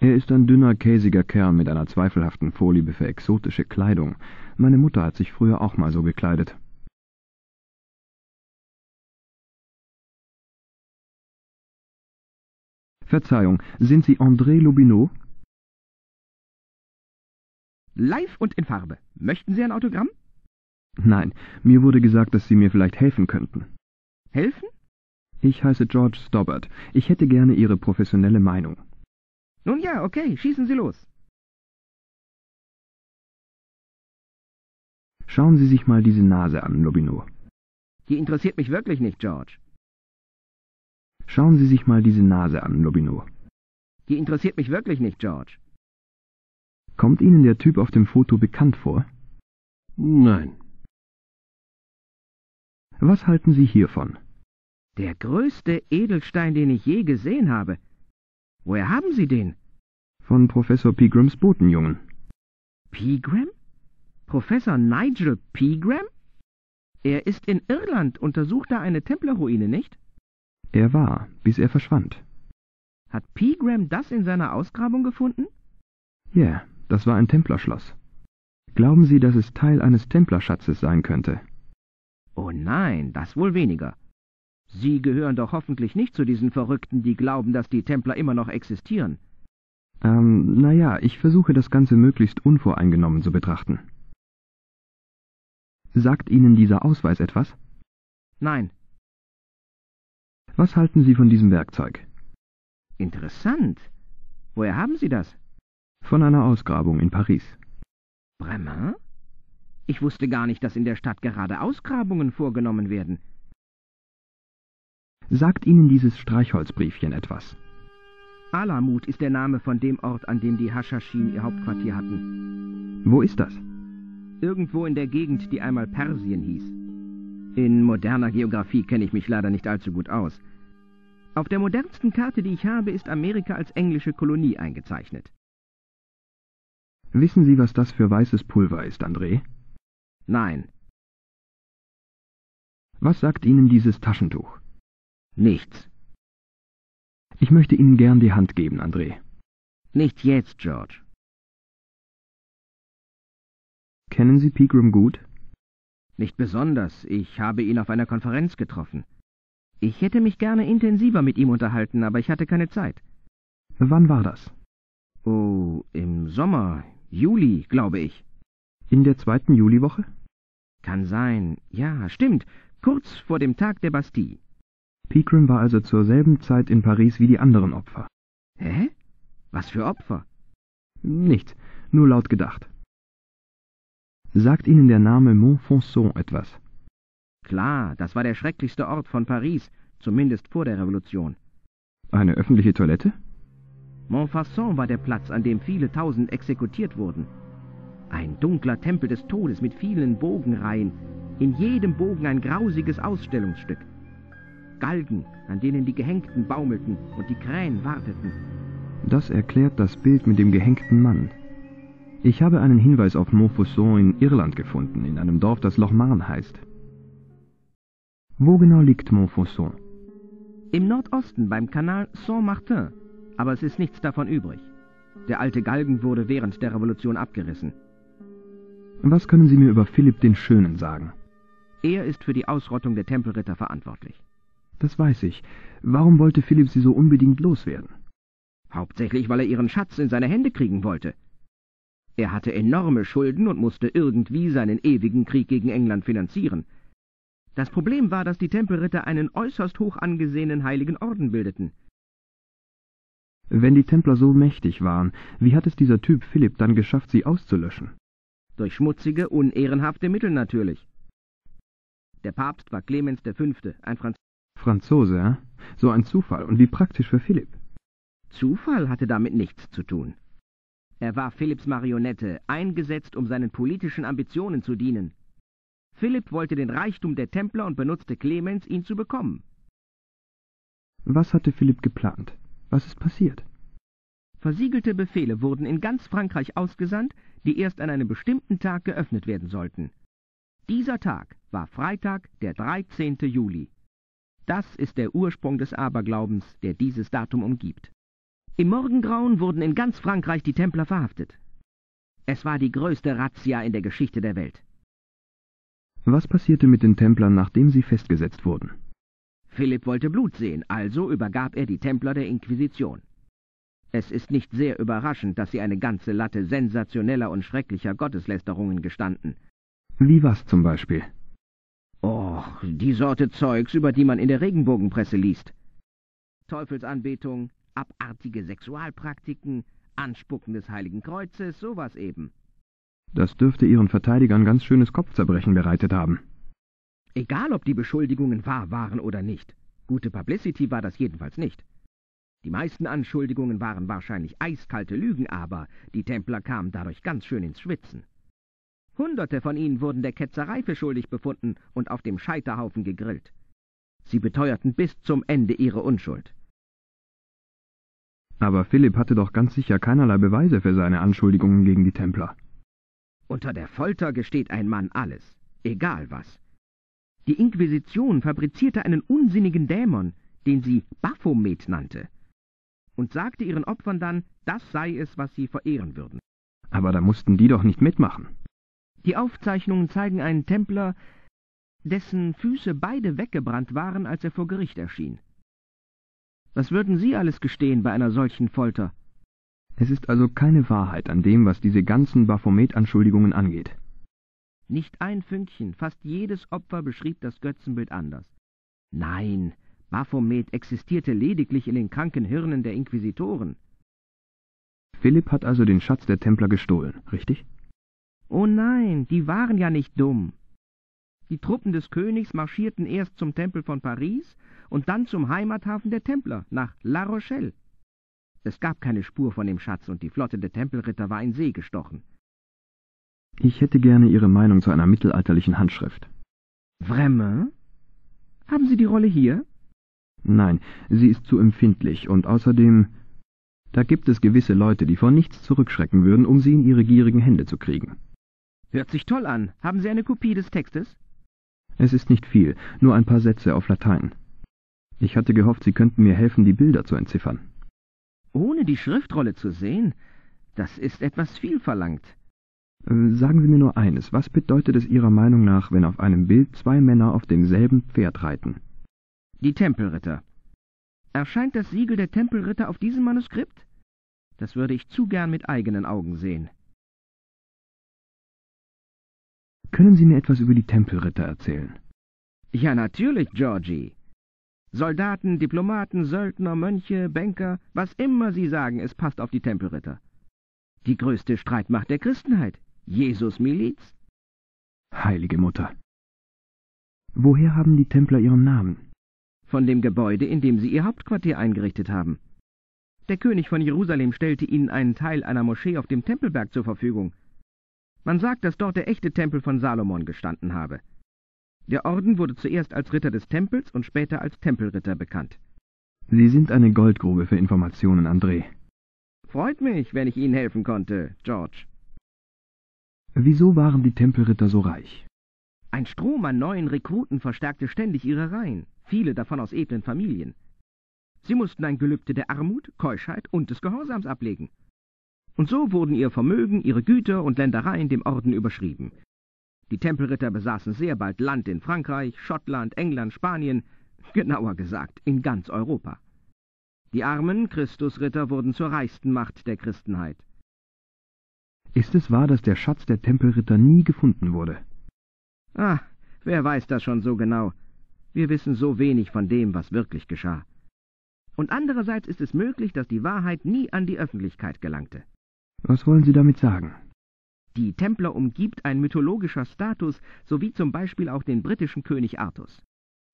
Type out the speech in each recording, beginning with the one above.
Er ist ein dünner, käsiger Kerl mit einer zweifelhaften Vorliebe für exotische Kleidung. Meine Mutter hat sich früher auch mal so gekleidet. Verzeihung, sind Sie André Lobineau? Live und in Farbe. Möchten Sie ein Autogramm? Nein, mir wurde gesagt, dass Sie mir vielleicht helfen könnten. Helfen? Ich heiße George Stobbart. Ich hätte gerne Ihre professionelle Meinung. Nun ja, okay, schießen Sie los. Schauen Sie sich mal diese Nase an, Lobineau. Die interessiert mich wirklich nicht, George. Schauen Sie sich mal diese Nase an, Lobineau. Die interessiert mich wirklich nicht, George. Kommt Ihnen der Typ auf dem Foto bekannt vor? Nein. Was halten Sie hiervon? Der größte Edelstein, den ich je gesehen habe. Woher haben Sie den? Von Professor Pegrams Botenjungen. Pegram? Professor Nigel Pegram? Er ist in Irland, untersucht da eine Templerruine, nicht? Er war, bis er verschwand. Hat Pegram das in seiner Ausgrabung gefunden? Ja, yeah, das war ein Templerschloss. Glauben Sie, dass es Teil eines Templerschatzes sein könnte? Oh nein, das wohl weniger. Sie gehören doch hoffentlich nicht zu diesen Verrückten, die glauben, dass die Templer immer noch existieren. Ähm, naja, ich versuche das Ganze möglichst unvoreingenommen zu betrachten. Sagt Ihnen dieser Ausweis etwas? Nein. Was halten Sie von diesem Werkzeug? Interessant. Woher haben Sie das? Von einer Ausgrabung in Paris. Bremen? Ich wusste gar nicht, dass in der Stadt gerade Ausgrabungen vorgenommen werden. Sagt Ihnen dieses Streichholzbriefchen etwas? Alamut ist der Name von dem Ort, an dem die Haschaschin ihr Hauptquartier hatten. Wo ist das? Irgendwo in der Gegend, die einmal Persien hieß. In moderner Geografie kenne ich mich leider nicht allzu gut aus. Auf der modernsten Karte, die ich habe, ist Amerika als englische Kolonie eingezeichnet. Wissen Sie, was das für weißes Pulver ist, André? Nein. Was sagt Ihnen dieses Taschentuch? Nichts. Ich möchte Ihnen gern die Hand geben, André. Nicht jetzt, George. Kennen Sie Pegram gut? Nicht besonders. Ich habe ihn auf einer Konferenz getroffen. Ich hätte mich gerne intensiver mit ihm unterhalten, aber ich hatte keine Zeit. Wann war das? Oh, im Sommer, Juli, glaube ich. In der zweiten Juliwoche? Kann sein. Ja, stimmt. Kurz vor dem Tag der Bastille. Pegram war also zur selben Zeit in Paris wie die anderen Opfer. Hä? Was für Opfer? Nichts, nur laut gedacht. Sagt Ihnen der Name Montfaucon etwas? Klar, das war der schrecklichste Ort von Paris, zumindest vor der Revolution. Eine öffentliche Toilette? Montfaucon war der Platz, an dem viele tausend exekutiert wurden. Ein dunkler Tempel des Todes mit vielen Bogenreihen, in jedem Bogen ein grausiges Ausstellungsstück. Galgen, an denen die Gehängten baumelten und die Krähen warteten. Das erklärt das Bild mit dem gehängten Mann. Ich habe einen Hinweis auf Montfaucon in Irland gefunden, in einem Dorf, das Loch Marne heißt. Wo genau liegt Montfaucon? Im Nordosten beim Kanal Saint-Martin, aber es ist nichts davon übrig. Der alte Galgen wurde während der Revolution abgerissen. Was können Sie mir über Philipp den Schönen sagen? Er ist für die Ausrottung der Tempelritter verantwortlich. Das weiß ich. Warum wollte Philipp sie so unbedingt loswerden? Hauptsächlich, weil er ihren Schatz in seine Hände kriegen wollte. Er hatte enorme Schulden und musste irgendwie seinen ewigen Krieg gegen England finanzieren. Das Problem war, dass die Tempelritter einen äußerst hoch angesehenen heiligen Orden bildeten. Wenn die Templer so mächtig waren, wie hat es dieser Typ Philipp dann geschafft, sie auszulöschen? Durch schmutzige, unehrenhafte Mittel natürlich. Der Papst war Clemens V., ein Franz Franzose? So ein Zufall. Und wie praktisch für Philipp. Zufall hatte damit nichts zu tun. Er war Philipps Marionette, eingesetzt, um seinen politischen Ambitionen zu dienen. Philipp wollte den Reichtum der Templer und benutzte Clemens, ihn zu bekommen. Was hatte Philipp geplant? Was ist passiert? Versiegelte Befehle wurden in ganz Frankreich ausgesandt, die erst an einem bestimmten Tag geöffnet werden sollten. Dieser Tag war Freitag, der 13. Juli. Das ist der Ursprung des Aberglaubens, der dieses Datum umgibt. Im Morgengrauen wurden in ganz Frankreich die Templer verhaftet. Es war die größte Razzia in der Geschichte der Welt. Was passierte mit den Templern, nachdem sie festgesetzt wurden? Philipp wollte Blut sehen, also übergab er die Templer der Inquisition. Es ist nicht sehr überraschend, dass sie eine ganze Latte sensationeller und schrecklicher Gotteslästerungen gestanden. Wie was zum Beispiel? Oh, die Sorte Zeugs, über die man in der Regenbogenpresse liest. Teufelsanbetung, abartige Sexualpraktiken, Anspucken des Heiligen Kreuzes, sowas eben. Das dürfte Ihren Verteidigern ganz schönes Kopfzerbrechen bereitet haben. Egal, ob die Beschuldigungen wahr waren oder nicht. Gute Publicity war das jedenfalls nicht. Die meisten Anschuldigungen waren wahrscheinlich eiskalte Lügen, aber die Templer kamen dadurch ganz schön ins Schwitzen. Hunderte von ihnen wurden der Ketzerei für schuldig befunden und auf dem Scheiterhaufen gegrillt. Sie beteuerten bis zum Ende ihre Unschuld. Aber Philipp hatte doch ganz sicher keinerlei Beweise für seine Anschuldigungen gegen die Templer. Unter der Folter gesteht ein Mann alles, egal was. Die Inquisition fabrizierte einen unsinnigen Dämon, den sie Baphomet nannte, und sagte ihren Opfern dann, das sei es, was sie verehren würden. Aber da mussten die doch nicht mitmachen. Die Aufzeichnungen zeigen einen Templer, dessen Füße beide weggebrannt waren, als er vor Gericht erschien. Was würden Sie alles gestehen bei einer solchen Folter? Es ist also keine Wahrheit an dem, was diese ganzen Baphomet-Anschuldigungen angeht. Nicht ein Fünkchen, fast jedes Opfer beschrieb das Götzenbild anders. Nein, Baphomet existierte lediglich in den kranken Hirnen der Inquisitoren. Philipp hat also den Schatz der Templer gestohlen, richtig? Oh nein, die waren ja nicht dumm. Die Truppen des Königs marschierten erst zum Tempel von Paris und dann zum Heimathafen der Templer, nach La Rochelle. Es gab keine Spur von dem Schatz und die Flotte der Tempelritter war in See gestochen. Ich hätte gerne Ihre Meinung zu einer mittelalterlichen Handschrift. Vraiment? Haben Sie die Rolle hier? Nein, sie ist zu empfindlich und außerdem... Da gibt es gewisse Leute, die vor nichts zurückschrecken würden, um sie in ihre gierigen Hände zu kriegen. Hört sich toll an. Haben Sie eine Kopie des Textes? Es ist nicht viel, nur ein paar Sätze auf Latein. Ich hatte gehofft, Sie könnten mir helfen, die Bilder zu entziffern. Ohne die Schriftrolle zu sehen? Das ist etwas viel verlangt. Äh, sagen Sie mir nur eines, was bedeutet es Ihrer Meinung nach, wenn auf einem Bild zwei Männer auf demselben Pferd reiten? Die Tempelritter. Erscheint das Siegel der Tempelritter auf diesem Manuskript? Das würde ich zu gern mit eigenen Augen sehen. Können Sie mir etwas über die Tempelritter erzählen? Ja, natürlich, Georgie. Soldaten, Diplomaten, Söldner, Mönche, Banker, was immer Sie sagen, es passt auf die Tempelritter. Die größte Streitmacht der Christenheit. Jesus Miliz. Heilige Mutter. Woher haben die Templer ihren Namen? Von dem Gebäude, in dem sie ihr Hauptquartier eingerichtet haben. Der König von Jerusalem stellte ihnen einen Teil einer Moschee auf dem Tempelberg zur Verfügung. Man sagt, dass dort der echte Tempel von Salomon gestanden habe. Der Orden wurde zuerst als Ritter des Tempels und später als Tempelritter bekannt. Sie sind eine Goldgrube für Informationen, André. Freut mich, wenn ich Ihnen helfen konnte, George. Wieso waren die Tempelritter so reich? Ein Strom an neuen Rekruten verstärkte ständig ihre Reihen, viele davon aus edlen Familien. Sie mussten ein Gelübde der Armut, Keuschheit und des Gehorsams ablegen. Und so wurden ihr Vermögen, ihre Güter und Ländereien dem Orden überschrieben. Die Tempelritter besaßen sehr bald Land in Frankreich, Schottland, England, Spanien, genauer gesagt in ganz Europa. Die armen Christusritter wurden zur reichsten Macht der Christenheit. Ist es wahr, dass der Schatz der Tempelritter nie gefunden wurde? Ah, wer weiß das schon so genau? Wir wissen so wenig von dem, was wirklich geschah. Und andererseits ist es möglich, dass die Wahrheit nie an die Öffentlichkeit gelangte. Was wollen Sie damit sagen? Die Templer umgibt ein mythologischer Status, sowie zum Beispiel auch den britischen König Artus.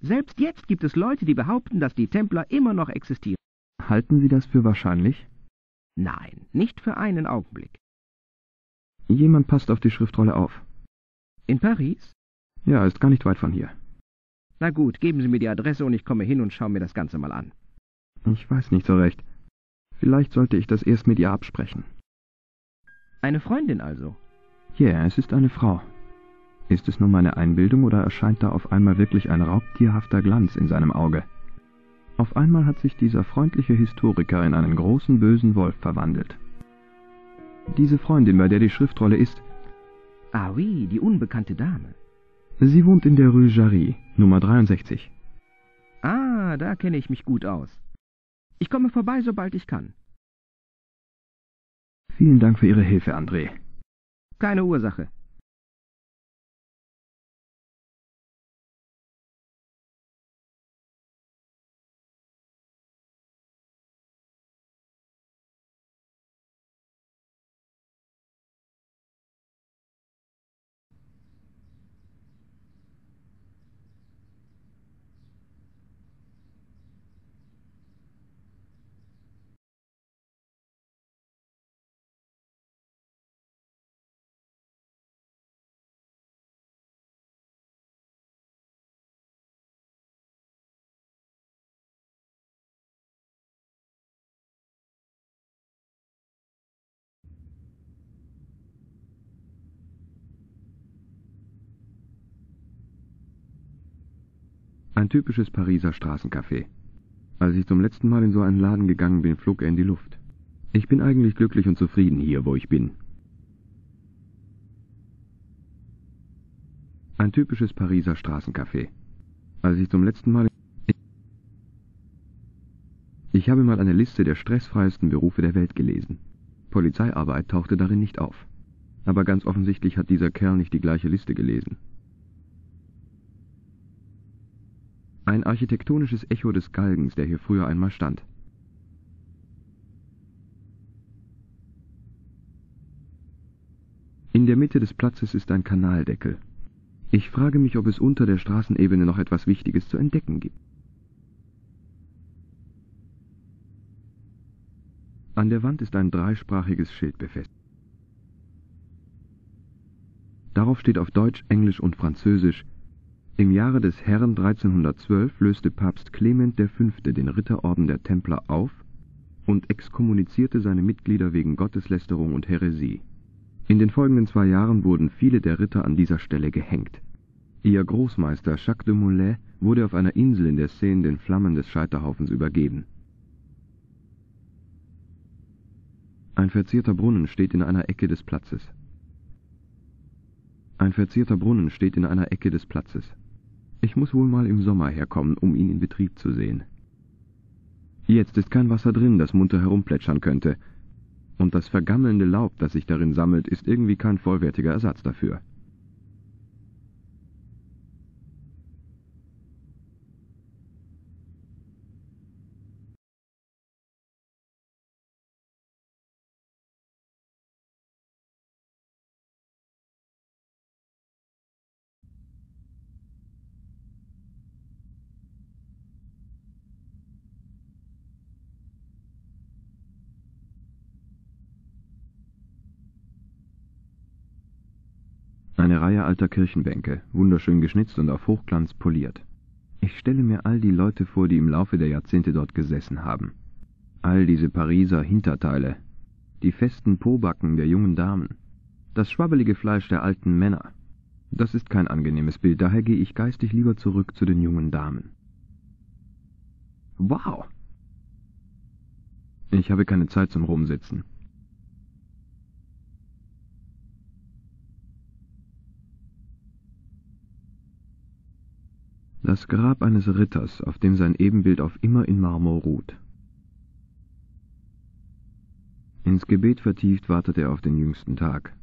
Selbst jetzt gibt es Leute, die behaupten, dass die Templer immer noch existieren. Halten Sie das für wahrscheinlich? Nein, nicht für einen Augenblick. Jemand passt auf die Schriftrolle auf. In Paris? Ja, ist gar nicht weit von hier. Na gut, geben Sie mir die Adresse und ich komme hin und schaue mir das Ganze mal an. Ich weiß nicht so recht. Vielleicht sollte ich das erst mit ihr absprechen. Eine Freundin also? Ja, yeah, es ist eine Frau. Ist es nur meine Einbildung oder erscheint da auf einmal wirklich ein raubtierhafter Glanz in seinem Auge? Auf einmal hat sich dieser freundliche Historiker in einen großen bösen Wolf verwandelt. Diese Freundin, bei der die Schriftrolle ist, Ah oui, die unbekannte Dame. sie wohnt in der Rue Jarry, Nummer 63. Ah, da kenne ich mich gut aus. Ich komme vorbei, sobald ich kann. Vielen Dank für Ihre Hilfe, André. Keine Ursache. Ein typisches Pariser Straßencafé. Als ich zum letzten Mal in so einen Laden gegangen bin, flog er in die Luft. Ich bin eigentlich glücklich und zufrieden hier, wo ich bin. Ein typisches Pariser Straßencafé. Als ich zum letzten Mal... Ich habe mal eine Liste der stressfreiesten Berufe der Welt gelesen. Polizeiarbeit tauchte darin nicht auf. Aber ganz offensichtlich hat dieser Kerl nicht die gleiche Liste gelesen. Ein architektonisches Echo des Galgens, der hier früher einmal stand. In der Mitte des Platzes ist ein Kanaldeckel. Ich frage mich, ob es unter der Straßenebene noch etwas Wichtiges zu entdecken gibt. An der Wand ist ein dreisprachiges Schild befestigt. Darauf steht auf Deutsch, Englisch und Französisch Im Jahre des Herrn 1312 löste Papst Clement V. den Ritterorden der Templer auf und exkommunizierte seine Mitglieder wegen Gotteslästerung und Häresie. In den folgenden zwei Jahren wurden viele der Ritter an dieser Stelle gehängt. Ihr Großmeister Jacques de Molay wurde auf einer Insel in der Seine den Flammen des Scheiterhaufens übergeben. Ein verzierter Brunnen steht in einer Ecke des Platzes. Ein verzierter Brunnen steht in einer Ecke des Platzes. Ich muss wohl mal im Sommer herkommen, um ihn in Betrieb zu sehen. Jetzt ist kein Wasser drin, das munter herumplätschern könnte, und das vergammelnde Laub, das sich darin sammelt, ist irgendwie kein vollwertiger Ersatz dafür. Eine Reihe alter Kirchenbänke, wunderschön geschnitzt und auf Hochglanz poliert. Ich stelle mir all die Leute vor, die im Laufe der Jahrzehnte dort gesessen haben. All diese Pariser Hinterteile, die festen Pobacken der jungen Damen, das schwabbelige Fleisch der alten Männer. Das ist kein angenehmes Bild, daher gehe ich geistig lieber zurück zu den jungen Damen. Wow! Ich habe keine Zeit zum Rumsitzen. Das Grab eines Ritters, auf dem sein Ebenbild auf immer in Marmor ruht. Ins Gebet vertieft wartet er auf den jüngsten Tag.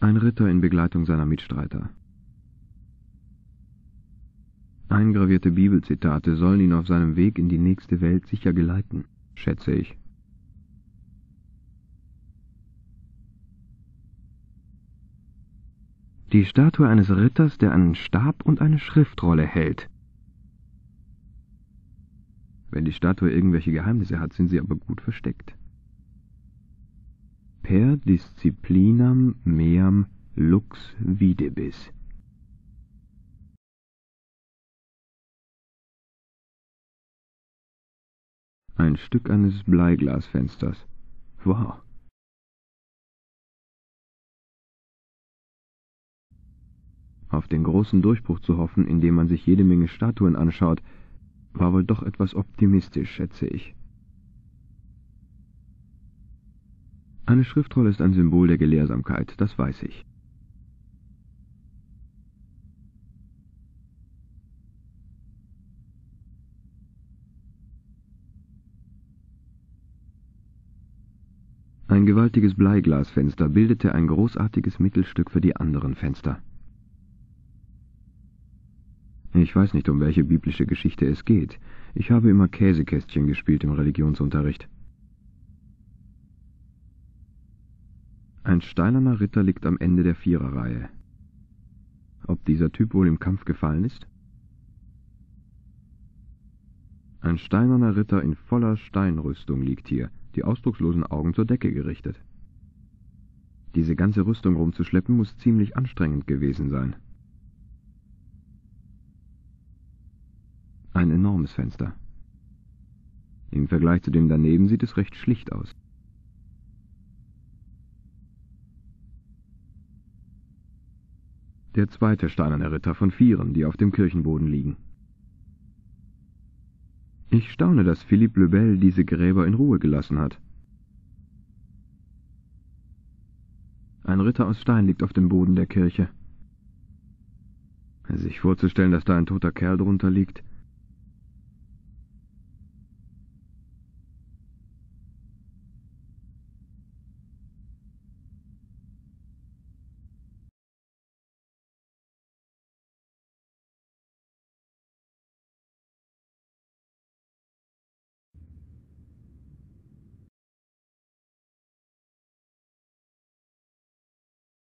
Ein Ritter in Begleitung seiner Mitstreiter. Eingravierte Bibelzitate sollen ihn auf seinem Weg in die nächste Welt sicher geleiten, schätze ich. Die Statue eines Ritters, der einen Stab und eine Schriftrolle hält. Wenn die Statue irgendwelche Geheimnisse hat, sind sie aber gut versteckt. Per disciplinam meam lux videbis. Ein Stück eines Bleiglasfensters. Wow. Auf den großen Durchbruch zu hoffen, indem man sich jede Menge Statuen anschaut, war wohl doch etwas optimistisch, schätze ich. Eine Schriftrolle ist ein Symbol der Gelehrsamkeit, das weiß ich. Ein gewaltiges Bleiglasfenster bildete ein großartiges Mittelstück für die anderen Fenster. Ich weiß nicht, um welche biblische Geschichte es geht. Ich habe immer Käsekästchen gespielt im Religionsunterricht. Ein steinerner Ritter liegt am Ende der Viererreihe. Ob dieser Typ wohl im Kampf gefallen ist? Ein steinerner Ritter in voller Steinrüstung liegt hier, die ausdruckslosen Augen zur Decke gerichtet. Diese ganze Rüstung rumzuschleppen muss ziemlich anstrengend gewesen sein. Ein enormes Fenster. Im Vergleich zu dem daneben sieht es recht schlicht aus. Der zweite steinerne Ritter von vieren, die auf dem Kirchenboden liegen. Ich staune, dass Philippe le Bel diese Gräber in Ruhe gelassen hat. Ein Ritter aus Stein liegt auf dem Boden der Kirche. Sich vorzustellen, dass da ein toter Kerl drunter liegt,